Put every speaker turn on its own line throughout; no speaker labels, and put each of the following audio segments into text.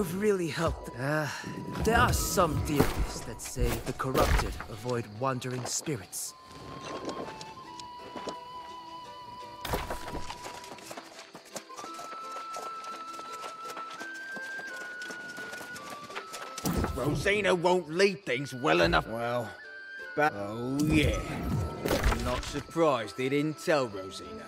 You've really helped. Uh, there are some theories that say the corrupted avoid wandering spirits.
Rosina won't lead things well enough. Well, but oh yeah. I'm not surprised they didn't tell Rosina.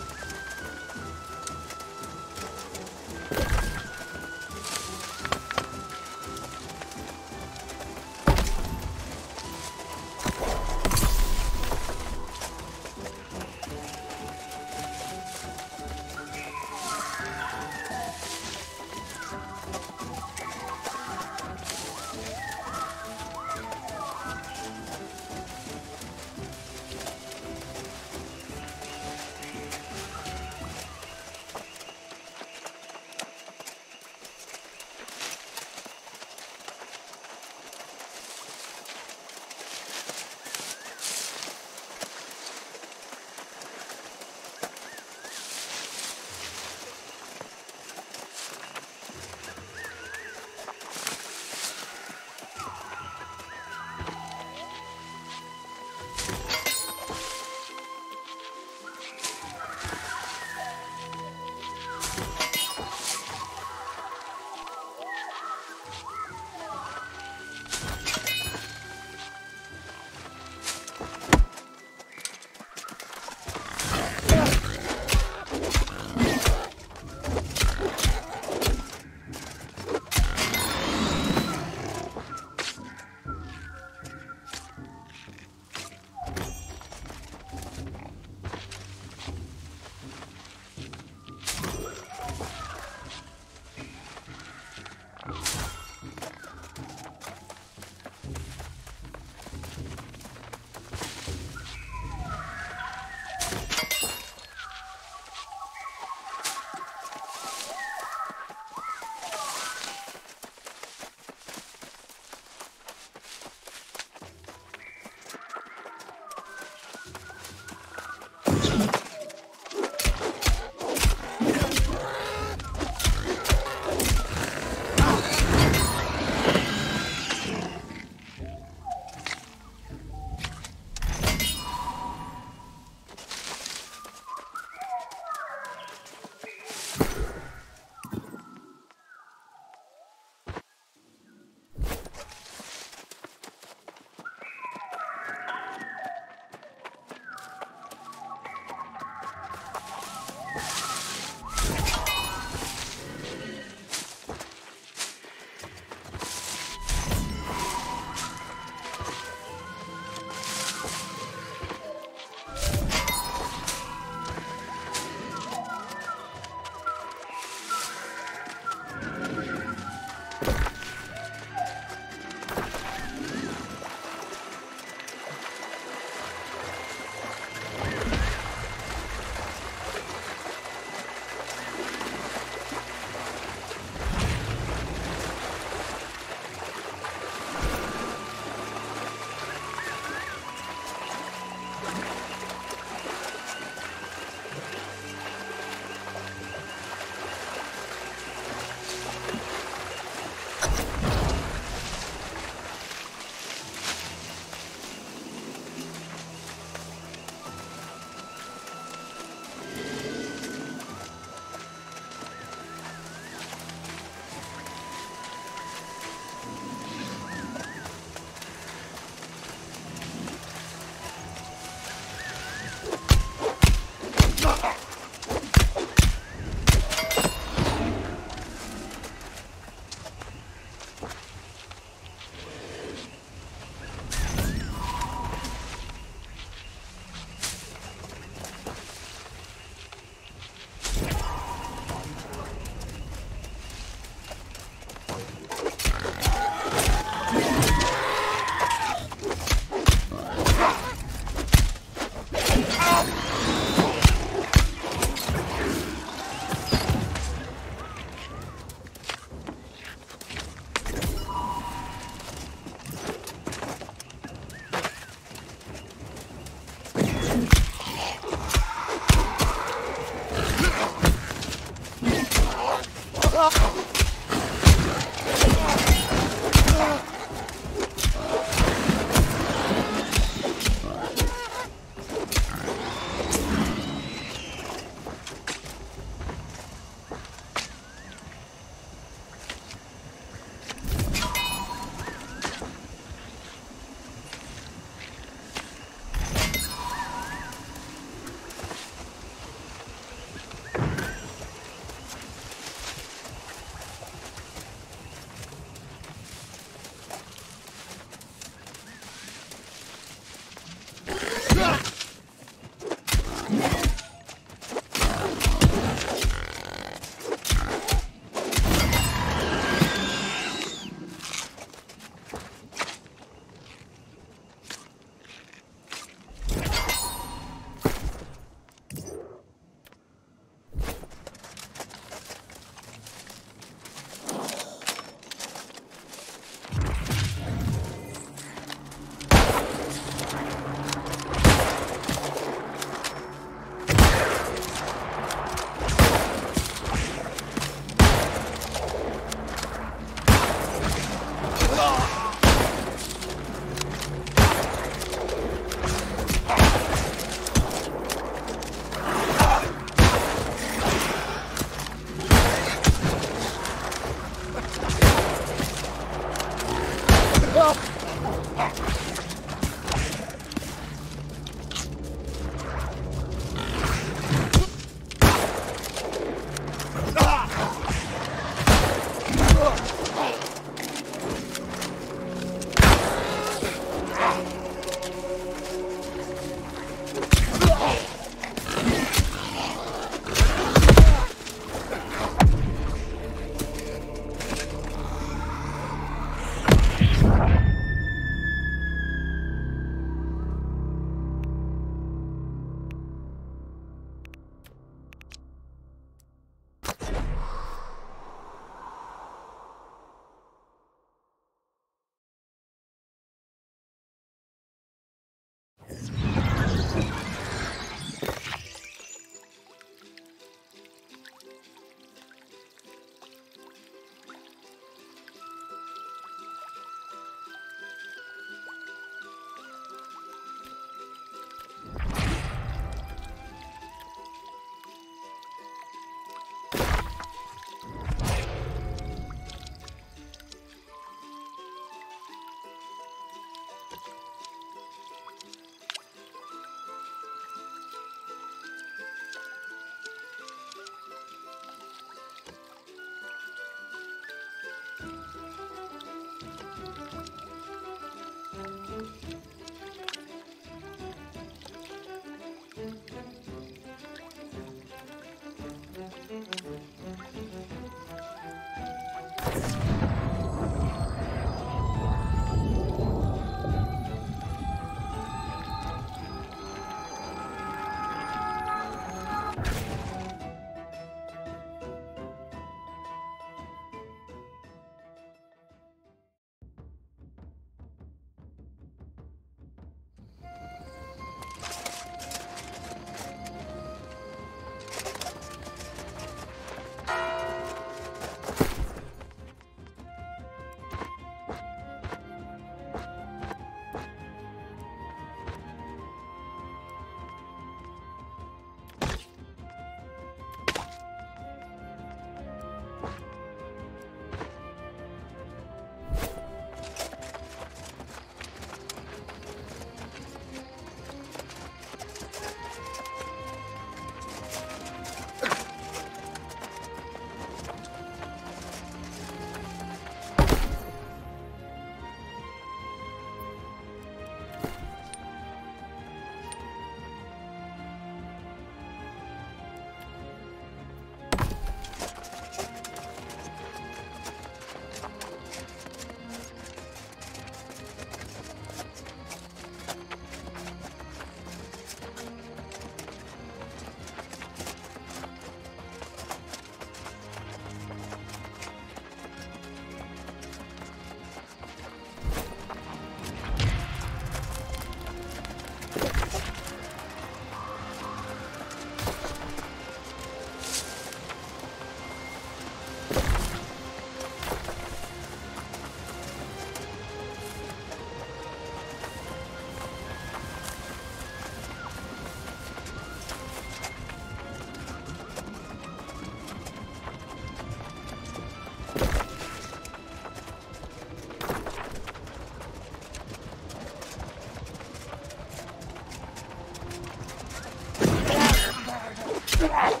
Yeah.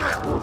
了。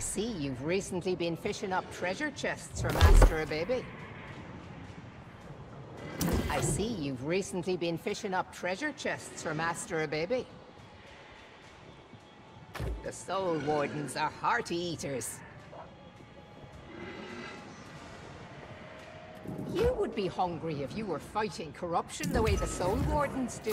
See you've recently been fishing up treasure chests for Master Baby. I see you've recently been fishing up treasure chests for Master Baby. The Soul Wardens are hearty eaters. You would be hungry if you were fighting corruption the way the Soul Wardens do.